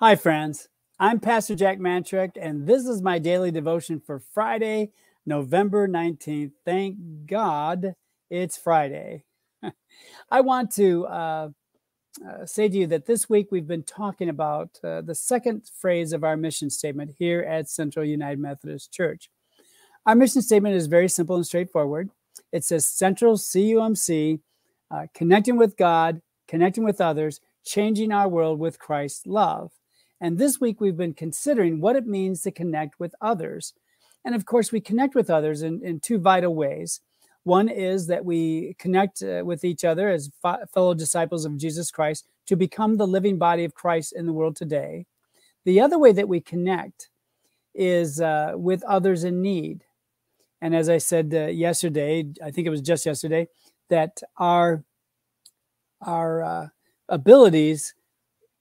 Hi, friends. I'm Pastor Jack Mannschreck, and this is my daily devotion for Friday, November 19th. Thank God it's Friday. I want to uh, uh, say to you that this week we've been talking about uh, the second phrase of our mission statement here at Central United Methodist Church. Our mission statement is very simple and straightforward. It says Central CUMC, uh, connecting with God, connecting with others, changing our world with Christ's love. And this week we've been considering what it means to connect with others. And of course, we connect with others in, in two vital ways. One is that we connect uh, with each other as fellow disciples of Jesus Christ to become the living body of Christ in the world today. The other way that we connect is uh, with others in need. And as I said uh, yesterday, I think it was just yesterday, that our our uh, abilities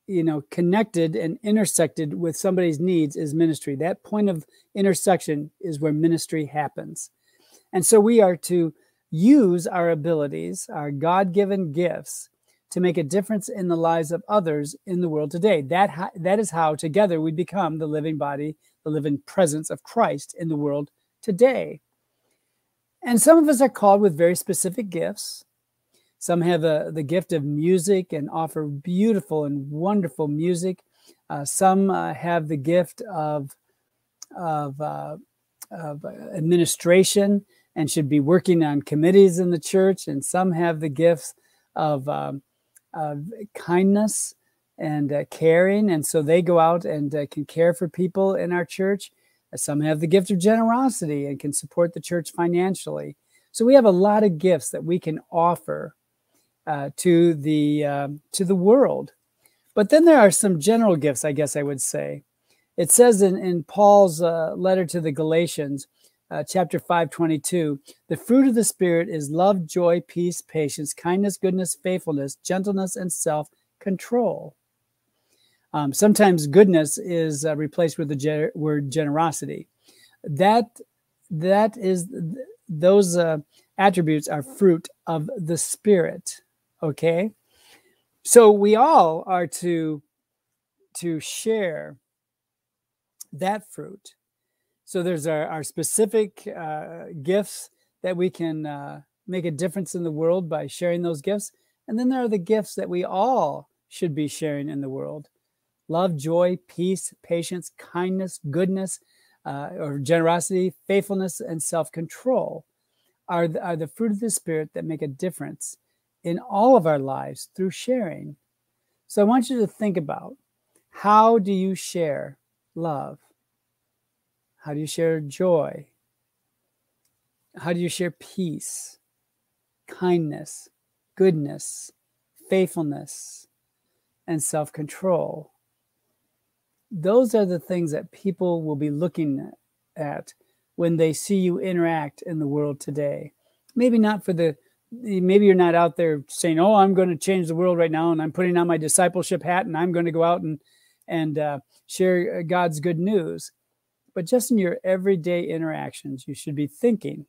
you know connected and intersected with somebody's needs is ministry. That point of intersection is where ministry happens. And so we are to use our abilities our god-given gifts to make a difference in the lives of others in the world today. That that is how together we become the living body the living presence of christ in the world today. And some of us are called with very specific gifts some have a, the gift of music and offer beautiful and wonderful music. Uh, some uh, have the gift of, of, uh, of administration and should be working on committees in the church. And some have the gifts of, um, of kindness and uh, caring. And so they go out and uh, can care for people in our church. Some have the gift of generosity and can support the church financially. So we have a lot of gifts that we can offer uh, to the uh, to the world. But then there are some general gifts, I guess I would say. It says in, in Paul's uh, letter to the Galatians, uh, chapter 5, 22, the fruit of the Spirit is love, joy, peace, patience, kindness, goodness, faithfulness, gentleness, and self control. Um, sometimes goodness is uh, replaced with the ge- word generosity. That that is those uh, attributes are fruit of the Spirit. Okay. So we all are to to share that fruit. So there's our, our specific uh, gifts that we can uh, make a difference in the world by sharing those gifts. And then there are the gifts that we all should be sharing in the world love, joy, peace, patience, kindness, goodness, uh, or generosity, faithfulness, and self control are the, are the fruit of the Spirit that make a difference in all of our lives through sharing. So I want you to think about how do you share love? How do you share joy? How do you share peace, kindness, goodness, faithfulness, and self control? Those are the things that people will be looking at when they see you interact in the world today. Maybe not for the maybe you're not out there saying, "Oh, I'm going to change the world right now, and I'm putting on my discipleship hat, and I'm going to go out and and uh, share uh, God's good news." But just in your everyday interactions, you should be thinking,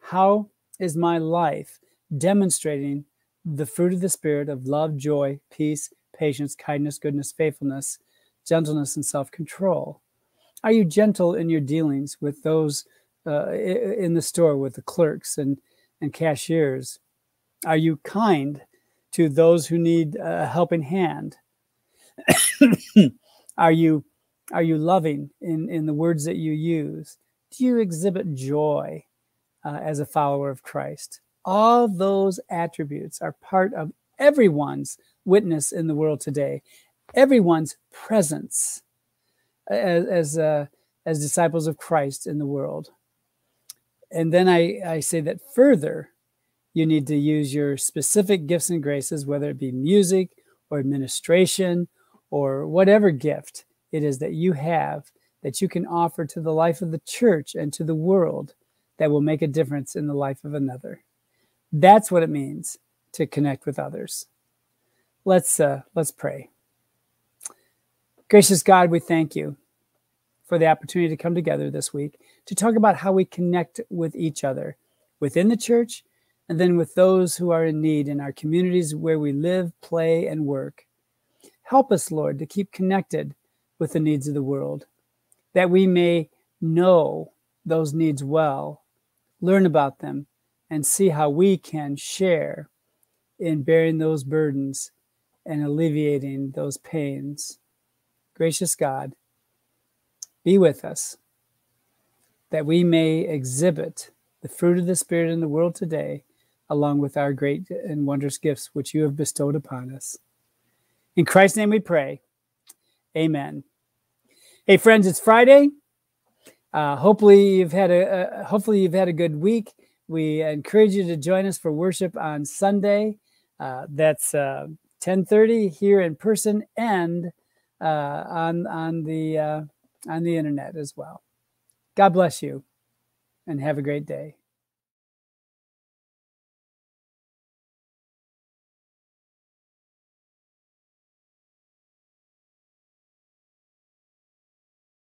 "How is my life demonstrating the fruit of the Spirit of love, joy, peace, patience, kindness, goodness, faithfulness, gentleness, and self-control?" Are you gentle in your dealings with those uh, in the store, with the clerks and and cashiers? Are you kind to those who need a helping hand? are you are you loving in, in the words that you use? Do you exhibit joy uh, as a follower of Christ? All those attributes are part of everyone's witness in the world today, everyone's presence as as, uh, as disciples of Christ in the world and then I, I say that further, you need to use your specific gifts and graces, whether it be music or administration or whatever gift it is that you have that you can offer to the life of the church and to the world that will make a difference in the life of another. That's what it means to connect with others. Let's uh, let's pray. Gracious God, we thank you for the opportunity to come together this week to talk about how we connect with each other within the church and then with those who are in need in our communities where we live, play, and work. Help us, Lord, to keep connected with the needs of the world, that we may know those needs well, learn about them, and see how we can share in bearing those burdens and alleviating those pains. Gracious God, be with us that we may exhibit the fruit of the Spirit in the world today, along with our great and wondrous gifts which you have bestowed upon us. In Christ's name we pray. Amen. Hey friends, it's Friday. Uh, hopefully you've had a uh, hopefully you've had a good week. We encourage you to join us for worship on Sunday. Uh, that's uh, 10:30 here in person and uh, on on the uh, on the internet as well. God bless you, and have a great day.